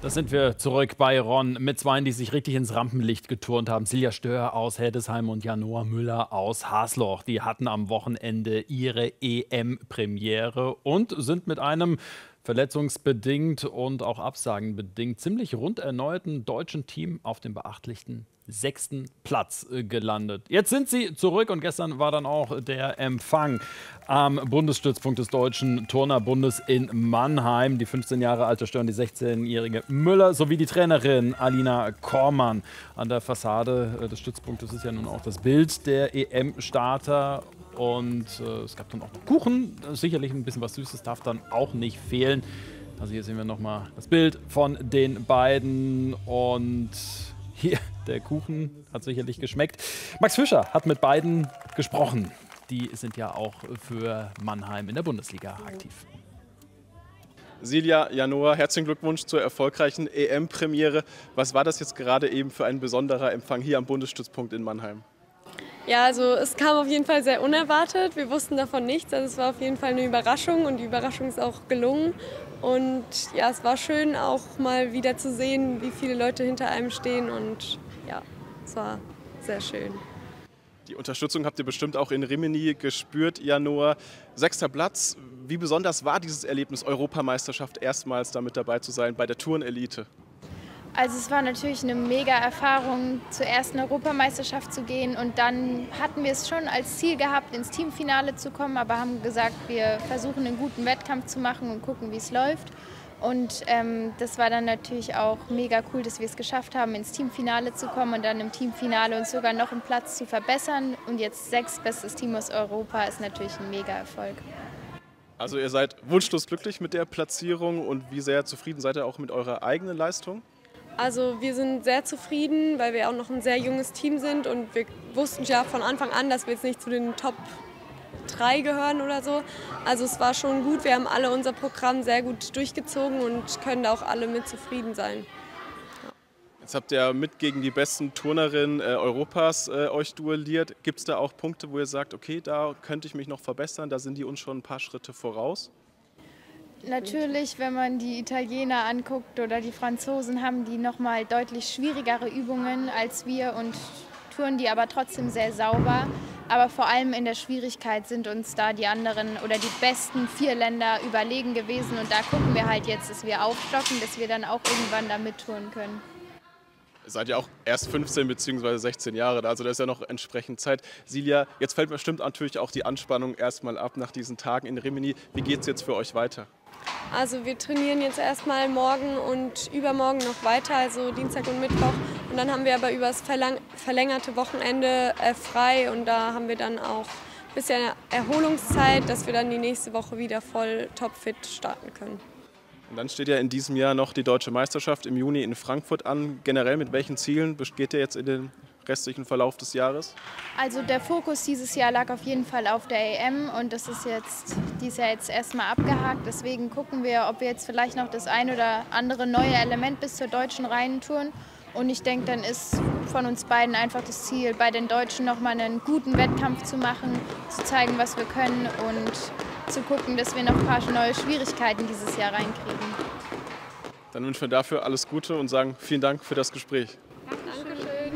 Da sind wir zurück bei Ron mit zwei, die sich richtig ins Rampenlicht geturnt haben. Silja Stör aus Heddesheim und Janoa Müller aus Hasloch. Die hatten am Wochenende ihre EM-Premiere und sind mit einem verletzungsbedingt und auch absagenbedingt ziemlich rund erneuten deutschen Team auf dem beachtlichen sechsten Platz äh, gelandet. Jetzt sind sie zurück und gestern war dann auch der Empfang am Bundesstützpunkt des Deutschen Turnerbundes in Mannheim. Die 15 Jahre alte Stern, die 16-jährige Müller sowie die Trainerin Alina Kormann. An der Fassade äh, des Stützpunktes ist ja nun auch das Bild der EM-Starter. Und äh, es gab dann auch noch Kuchen. Sicherlich ein bisschen was Süßes darf dann auch nicht fehlen. Also hier sehen wir nochmal das Bild von den beiden. Und hier, der Kuchen hat sicherlich geschmeckt. Max Fischer hat mit beiden gesprochen. Die sind ja auch für Mannheim in der Bundesliga aktiv. Silja Janoa, herzlichen Glückwunsch zur erfolgreichen EM-Premiere. Was war das jetzt gerade eben für ein besonderer Empfang hier am Bundesstützpunkt in Mannheim? Ja, also es kam auf jeden Fall sehr unerwartet. Wir wussten davon nichts. Also es war auf jeden Fall eine Überraschung und die Überraschung ist auch gelungen. Und ja, es war schön auch mal wieder zu sehen, wie viele Leute hinter einem stehen und ja, es war sehr schön. Die Unterstützung habt ihr bestimmt auch in Rimini gespürt, Januar. Sechster Platz. Wie besonders war dieses Erlebnis Europameisterschaft erstmals damit dabei zu sein bei der Tourenelite? Also es war natürlich eine mega Erfahrung, zur ersten Europameisterschaft zu gehen und dann hatten wir es schon als Ziel gehabt, ins Teamfinale zu kommen, aber haben gesagt, wir versuchen einen guten Wettkampf zu machen und gucken, wie es läuft. Und ähm, das war dann natürlich auch mega cool, dass wir es geschafft haben, ins Teamfinale zu kommen und dann im Teamfinale uns sogar noch einen Platz zu verbessern. Und jetzt sechs bestes Team aus Europa ist natürlich ein mega Erfolg. Also ihr seid wunschlos glücklich mit der Platzierung und wie sehr zufrieden seid ihr auch mit eurer eigenen Leistung? Also wir sind sehr zufrieden, weil wir auch noch ein sehr junges Team sind und wir wussten ja von Anfang an, dass wir jetzt nicht zu den Top 3 gehören oder so. Also es war schon gut, wir haben alle unser Programm sehr gut durchgezogen und können da auch alle mit zufrieden sein. Jetzt habt ihr mit gegen die besten Turnerinnen äh, Europas äh, euch duelliert. Gibt es da auch Punkte, wo ihr sagt, okay, da könnte ich mich noch verbessern, da sind die uns schon ein paar Schritte voraus? Natürlich, wenn man die Italiener anguckt oder die Franzosen, haben die noch mal deutlich schwierigere Übungen als wir und touren die aber trotzdem sehr sauber. Aber vor allem in der Schwierigkeit sind uns da die anderen oder die besten vier Länder überlegen gewesen. Und da gucken wir halt jetzt, dass wir aufstocken, dass wir dann auch irgendwann da mittouren können. Ihr seid ja auch erst 15 bzw. 16 Jahre, also da ist ja noch entsprechend Zeit. Silja, jetzt fällt bestimmt natürlich auch die Anspannung erstmal ab nach diesen Tagen in Rimini. Wie geht es jetzt für euch weiter? Also wir trainieren jetzt erstmal morgen und übermorgen noch weiter, also Dienstag und Mittwoch. Und dann haben wir aber über das verlängerte Wochenende äh, frei und da haben wir dann auch ein bisschen Erholungszeit, dass wir dann die nächste Woche wieder voll topfit starten können. Und dann steht ja in diesem Jahr noch die Deutsche Meisterschaft im Juni in Frankfurt an. Generell mit welchen Zielen geht ihr jetzt in den restlichen Verlauf des Jahres? Also der Fokus dieses Jahr lag auf jeden Fall auf der EM und das ist jetzt dieses Jahr jetzt erstmal abgehakt. Deswegen gucken wir, ob wir jetzt vielleicht noch das ein oder andere neue Element bis zur deutschen Rheinentouren. Und ich denke, dann ist von uns beiden einfach das Ziel, bei den Deutschen nochmal einen guten Wettkampf zu machen, zu zeigen, was wir können und zu gucken, dass wir noch ein paar neue Schwierigkeiten dieses Jahr reinkriegen. Dann wünschen wir dafür alles Gute und sagen vielen Dank für das Gespräch. Dankeschön.